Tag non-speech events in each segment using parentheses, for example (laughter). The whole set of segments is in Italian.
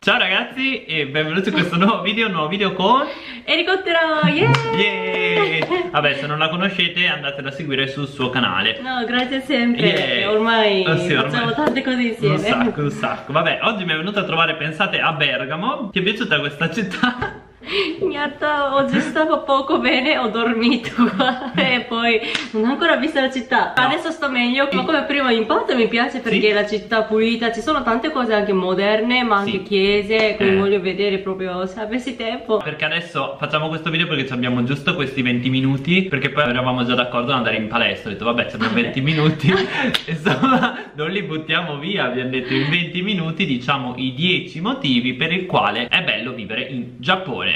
Ciao ragazzi e benvenuti in questo nuovo video, nuovo video con Ericottero, yeah! yeah! Vabbè se non la conoscete andatela a seguire sul suo canale No, grazie sempre, yeah. ormai, oh, sì, ormai facciamo tante cose insieme Un sacco, un (laughs) sacco Vabbè, oggi mi è venuta a trovare, pensate, a Bergamo Ti è piaciuta questa città? In realtà oggi stavo poco bene, ho dormito qua e poi non ho ancora visto la città. No. Adesso sto meglio, ma come primo impatto mi piace perché Sì. la città pulita, ci sono tante cose anche moderne, ma anche Sì. chiese, quindi Eh. voglio vedere proprio se avessi tempo. Perché adesso facciamo questo video perché abbiamo giusto questi 20 minuti Perché poi eravamo già d'accordo ad andare in palestra Ho detto vabbè abbiamo 20 minuti (laughs) Insomma non li buttiamo via Abbiamo detto in 20 minuti diciamo i 10 motivi per il quale è bello vivere in Giappone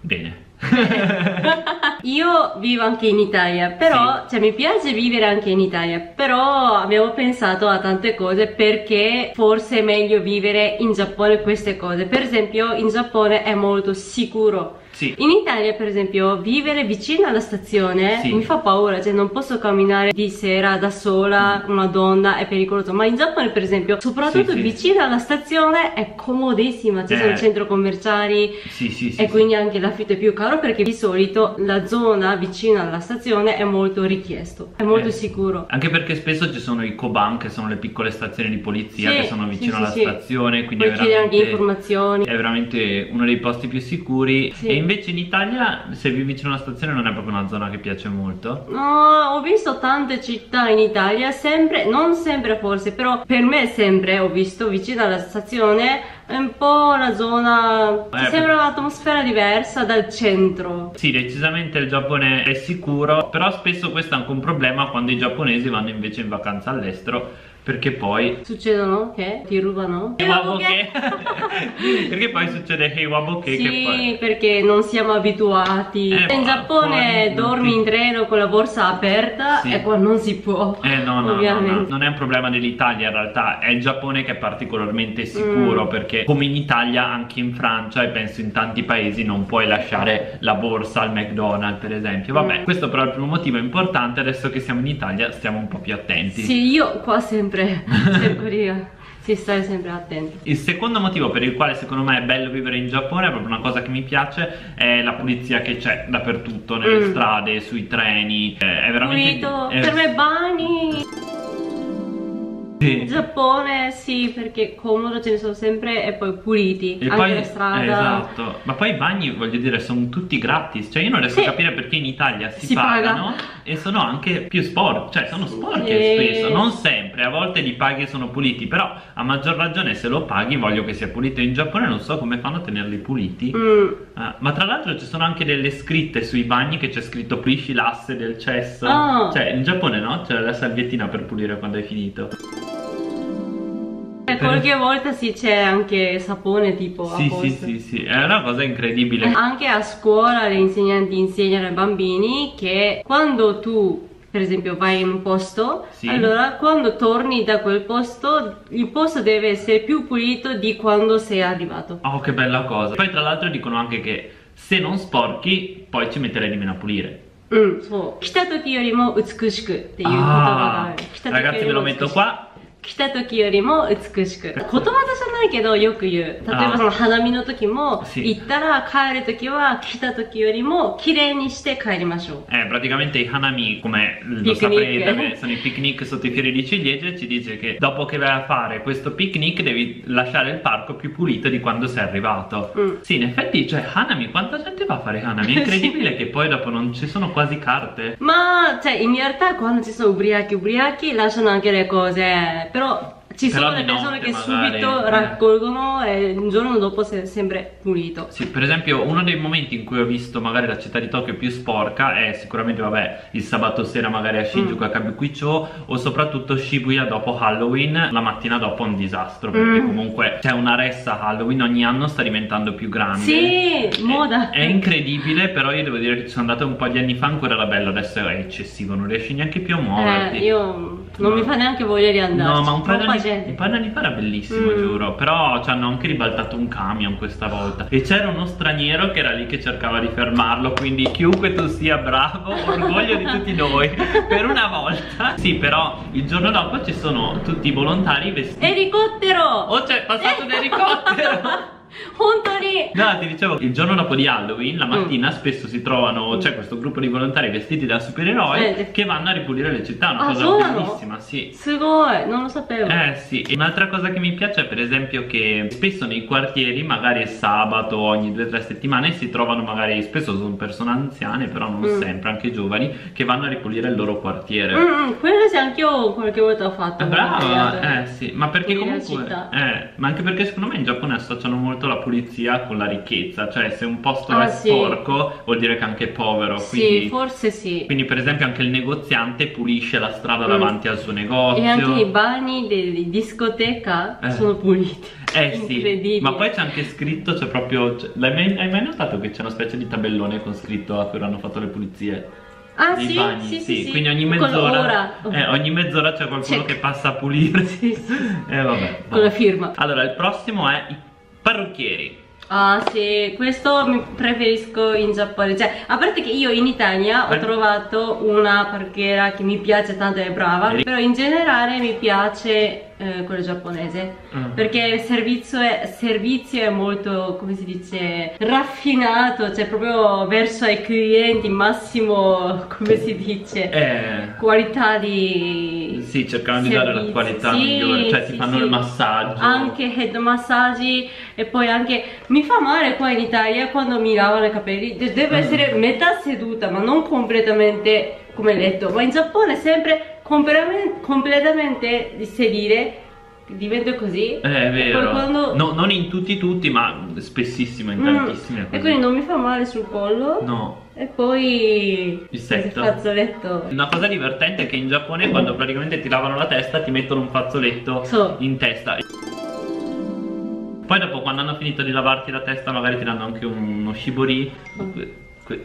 Bene (laughs) Io vivo anche in Italia, però cioè, mi piace vivere anche in Italia, però abbiamo pensato a tante cose perché forse è meglio vivere in Giappone queste cose. Per esempio, in Giappone è molto sicuro. Sì In Italia, per esempio, vivere vicino alla stazione Sì. mi fa paura, cioè non posso camminare di sera da sola, una donna, è pericoloso. Ma in Giappone, per esempio, soprattutto Sì, vicino alla stazione è comodissima, ci Eh. sono centri commerciali, e quindi anche l'affitto è più caro perché di solito la zona vicina alla stazione è molto richiesto, è molto Eh. sicuro. Anche perché spesso ci sono i Koban che sono le piccole stazioni di polizia che sono vicino alla stazione Quindi Puoi è chiedere anche veramente, informazioni. è veramente uno dei posti più sicuri. E invece in Italia se vivi vicino alla stazione non è proprio una zona che piace molto No, ho visto tante città in Italia, sempre, non sempre forse, però per me sempre ho visto vicino alla stazione è un po' una zona, Eh, sembra un'atmosfera diversa dal centro. Sì, decisamente il Giappone è sicuro, però spesso questo è anche un problema quando i giapponesi vanno invece in vacanza all'estero, perché poi... Succedono che ti rubano? Heiwaboke (laughs) Perché poi succede Heiwaboke Sì, che poi... perché non siamo abituati. Eh, in Giappone fuori- dormi in treno con la borsa aperta Sì. e qua non si può. Eh no, no, no, no, non è un problema dell'Italia in realtà, è il Giappone che è particolarmente sicuro Mm. perché come in Italia anche in Francia e penso in tanti paesi non puoi lasciare la borsa al McDonald's per esempio. Vabbè, Mm. questo però è il primo motivo importante, adesso che siamo in Italia stiamo un po' più attenti. Sì, io qua sempre cerco di (laughs) sì, stare sempre attenti. Il secondo motivo per il quale secondo me è bello vivere in Giappone, è proprio una cosa che mi piace, è la pulizia che c'è dappertutto, nelle Mm. strade, sui treni, eh, è veramente... Pulito, è- per me bagni sì. in Giappone sì, perché comodo ce ne sono sempre e poi puliti, E anche poi, la strada. eh, esatto, ma poi i bagni voglio dire sono tutti gratis, cioè io non riesco Sì. a capire perché in Italia si, Si paga. pagano e sono anche più sporchi, cioè sono sporchi Sì. spesso, non sempre, a volte li paghi e sono puliti, però a maggior ragione se lo paghi voglio che sia pulito in Giappone, non so come fanno a tenerli puliti. Mm. Ah, ma tra l'altro ci sono anche delle scritte sui bagni che c'è scritto pulisci l'asse del cesso. Ah. Cioè in Giappone no? C'è la salviettina per pulire quando hai finito. E qualche volta sì c'è anche sapone tipo a Sì, sì, posto. sì, sì, è una cosa incredibile. Anche a scuola le insegnanti insegnano ai bambini che quando tu per esempio vai in un posto, Sì. allora quando torni da quel posto il posto deve essere più pulito di quando sei arrivato. Oh, che bella cosa. Poi tra l'altro dicono anche che se non sporchi, poi ci metterai di meno a pulire. うん、そう。来た時よりも美しくっていう言葉があ Ah, る。来た時よりも ragazzi ve lo 美しく metto qua. 来た時よりも美しく。ことわざじゃないけどよく言う。例えあばその花見の時も.行ったら帰る時は来た時よりも綺麗にして帰りましょう。Eh, praticamente i hanami, come lo saprete, sono i picnic sotto i fiori di ciliegie, ci dice che dopo che vai a fare questo picnic devi lasciare il parco più pulito di quando sei arrivato. Mm. Sì, in effetti, cioè, hanami, quanta gente va a fare hanami? È incredibile che poi dopo non ci sono quasi carte. Ma, cioè, in realtà quando ci sono ubriachi ubriachi lasciano anche le cose, però ci Però sono le persone che magari, subito eh. raccolgono e il giorno dopo è sempre pulito. Sì, per esempio, uno dei momenti in cui ho visto magari la città di Tokyo più sporca è sicuramente, vabbè, il sabato sera magari a Shinjuku Mm. a Kabukicho o soprattutto Shibuya dopo Halloween, la mattina dopo è un disastro perché Mm. comunque c'è una ressa Halloween ogni anno sta diventando più grande. Sì, moda. È, incredibile, però io devo dire che ci sono andato un po' di anni fa, ancora era bello, adesso è eccessivo, non riesci neanche più a muoverti. Eh, io Non mi fa neanche voglia di andare. No, ma un paio, gente. un paio d'anni fa era bellissimo, Mm. giuro. Però ci hanno anche ribaltato un camion questa volta. E c'era uno straniero che era lì che cercava di fermarlo. Quindi chiunque tu sia bravo, (laughs) orgoglio di tutti noi. Per una volta. Sì, però il giorno dopo ci sono tutti i volontari vestiti. Elicottero! Oh, c'è passato un (laughs) elicottero! Hontori! No, ti dicevo, il giorno dopo di Halloween, Mm. la mattina, spesso si trovano, c'è questo gruppo di volontari vestiti da supereroi Eh. che vanno a ripulire le città, una Ah, cosa sono? bellissima, sì. Sugoi, non lo sapevo. Eh sì, E un'altra cosa che mi piace è per esempio che spesso nei quartieri, magari è sabato, ogni due o tre settimane, si trovano magari, spesso sono persone anziane, però non Mm. sempre, anche giovani, che vanno a ripulire il loro quartiere. Mm, mm, quello sì, anch'io qualche volta ho fatto. Eh, Brava, eh sì, ma perché Pulire la comunque, città. eh, ma anche perché secondo me in Giappone associano molto la pulizia con la ricchezza, cioè se un posto Ah, è sì. sporco vuol dire che anche è povero, Sì, quindi, forse sì. quindi per esempio anche il negoziante pulisce la strada Mm. davanti al suo negozio. E anche i bagni di, di discoteca Eh. sono puliti. Eh sì, ma poi c'è anche scritto, c'è proprio, l'hai mai, hai mai notato che c'è una specie di tabellone con scritto a cui hanno fatto le pulizie? Ah sì, bagni? sì, sì, sì. quindi ogni mezz'ora, eh, ogni mezz'ora c'è qualcuno Check. che passa a pulire. (laughs) Sì, sì. (laughs) Eh vabbè. Con la firma. Allora, il prossimo è parrucchieri. Ah sì, questo mi preferisco in Giappone. Cioè, a parte che io in Italia ho trovato una parrucchiera che mi piace tanto e è brava, però in generale mi piace eh, quello giapponese. Mm. Perché il servizio è, servizio è molto, come si dice, raffinato, cioè proprio verso ai clienti, massimo, come si dice, Eh, qualità di... sì, cercano di dare la qualità Sì, migliore, cioè ti sì, fanno sì. il massaggio. Anche head massaggi e poi anche mi fa male qua in Italia quando mi lavano i capelli. De- Devo Mm. essere metà seduta, ma non completamente come letto. Ma in Giappone sempre completamente, di sedile divento così. Eh, è vero. Quando- No, non in tutti tutti, ma spessissimo in Mm. tantissime cose. E quindi non mi fa male sul collo. No. E poi Il fazzoletto. Una cosa divertente è che in Giappone quando praticamente ti lavano la testa ti mettono un fazzoletto So. in testa. Poi dopo quando hanno finito di lavarti la testa magari ti danno anche uno shibori. Que-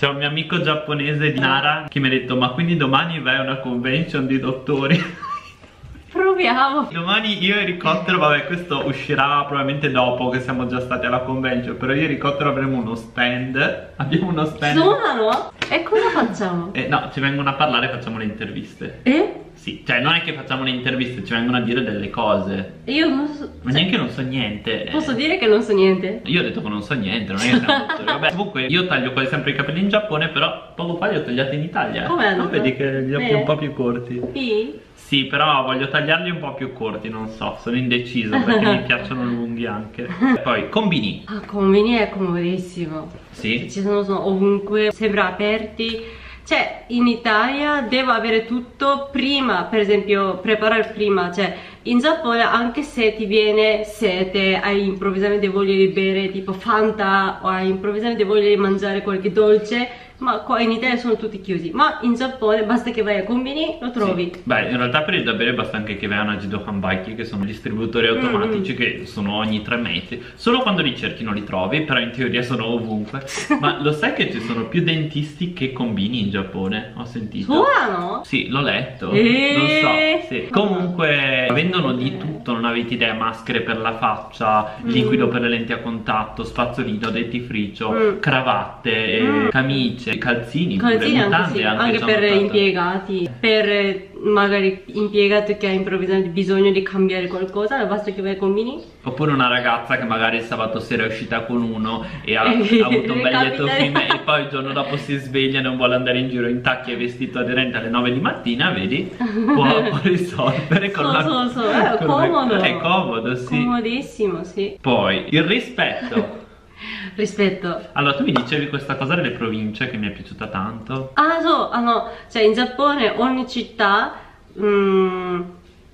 C'è un mio amico giapponese di Nara che mi ha detto ma quindi domani vai a una convention di dottori? (laughs) Proviamo. Domani io e Ricottero, vabbè questo uscirà probabilmente dopo che siamo già stati alla convention Però io e Ricottero avremo uno stand Abbiamo uno stand Suonano? E cosa facciamo? Eh, no, ci vengono a parlare e facciamo le interviste E? Sì, cioè non è che facciamo le interviste, ci vengono a dire delle cose Io non so. Ma cioè, neanche non so niente eh. Posso dire che non so niente? Io ho detto che non so niente, non è che dottori (laughs) Vabbè, comunque io taglio quasi sempre i capelli in Giappone Però poco fa li ho tagliati in Italia Com'è Non vedi che li ho Bene. un po' più corti Sì. Sì, però voglio tagliarli un po' più corti, non so, sono indeciso perché mi (laughs) piacciono lunghi anche. Poi, combini. Ah, conveni è comodissimo. Sì. Ci sono, sono ovunque, sembra aperti. Cioè, in Italia devo avere tutto prima, per esempio, preparare prima. Cioè, in Giappone, anche se ti viene sete, hai improvvisamente voglia di bere tipo Fanta o hai improvvisamente voglia di mangiare qualche dolce, ma qua in Italia sono tutti chiusi. Ma in Giappone basta che vai a Combini, lo trovi. Sì. Beh, in realtà per il da bere basta anche che vai a una Jidokan Baiki, che sono distributori Mm. automatici che sono ogni tre metri. Solo quando li cerchi non li trovi, però in teoria sono ovunque. (laughs) Ma lo sai che ci sono più dentisti che combini in Giappone? Ho sentito. Suonano? Sì, l'ho letto. Eh. Non so. Sì. Comunque vendono di tutto, non avete idea, maschere per la faccia, Mm. liquido per le lenti a contatto, spazzolino, dentifricio, Mm. cravatte, eh, Mm. camicie, calzini, pure, Calzini anche, mutande sì, anche, anche per notato. impiegati, per magari impiegato che ha improvvisamente bisogno di cambiare qualcosa, basta che vai a Combini. Oppure una ragazza che magari il sabato sera è uscita con uno e ha, (laughs) ha avuto un bel capita lieto di- fine e poi il giorno dopo si sveglia e non vuole andare in giro in tacchi e vestito aderente alle 9 di mattina, vedi? Può, (laughs) può risolvere con So, una... so, so, (laughs) è con comodo. È comodo, sì. Comodissimo, sì. Poi, il rispetto. (laughs) Rispetto. Allora, tu mi dicevi questa cosa delle province che mi è piaciuta tanto. Ah, so, ah, no, cioè in Giappone ogni città mm,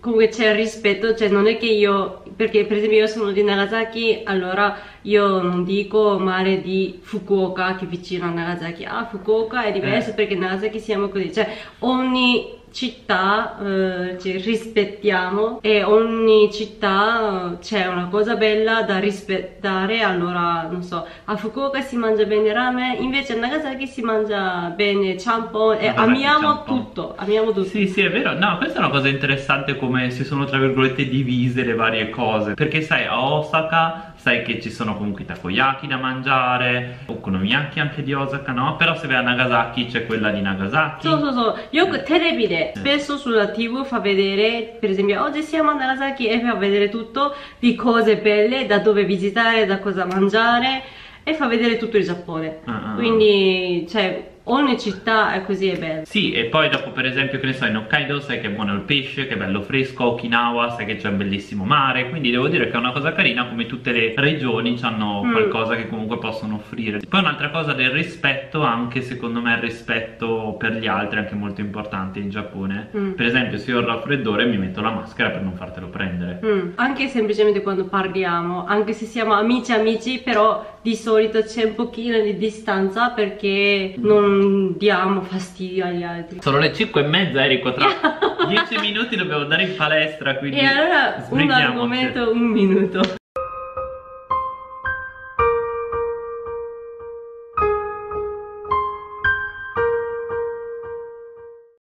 comunque c'è il rispetto, cioè non è che io, perché per esempio io sono di Nagasaki, allora io non dico male di Fukuoka che è vicino a Nagasaki, ah Fukuoka è diverso Eh. perché Nagasaki siamo così, cioè ogni città eh, ci rispettiamo e ogni città eh, c'è una cosa bella da rispettare allora non so a Fukuoka si mangia bene ramen invece a Nagasaki si mangia bene champon e Nagasaki amiamo champon. tutto amiamo tutto Sì, sì, è vero. No, questa è una cosa interessante come si sono tra virgolette divise le varie cose. Perché sai, a Osaka sai che ci sono comunque i takoyaki da mangiare, okonomiyaki anche di Osaka, no? Però se vai a Nagasaki c'è quella di Nagasaki. そうそうそうよくテレビで Mm. spesso sulla tv fa vedere per esempio oggi siamo a Narasaki e fa vedere tutto di cose belle da dove visitare, da cosa mangiare e fa vedere tutto il Giappone uh -huh. quindi cioè ogni città è così è bella Sì, e poi dopo per esempio, che ne so, in Hokkaido sai che è buono il pesce, che è bello fresco, Okinawa sai che c'è un bellissimo mare, quindi devo dire che è una cosa carina come tutte le regioni hanno Mm. qualcosa che comunque possono offrire. Poi un'altra cosa del rispetto, anche secondo me il rispetto per gli altri è anche molto importante in Giappone. Mm. Per esempio se io ho il raffreddore mi metto la maschera per non fartelo prendere. Mm, Anche semplicemente quando parliamo, anche se siamo amici amici, però di solito c'è un pochino di distanza perché non diamo fastidio agli altri. Sono le 5 e mezza Enrico, tra (laughs) 10 minuti dobbiamo andare in palestra, quindi E allora un argomento, un minuto.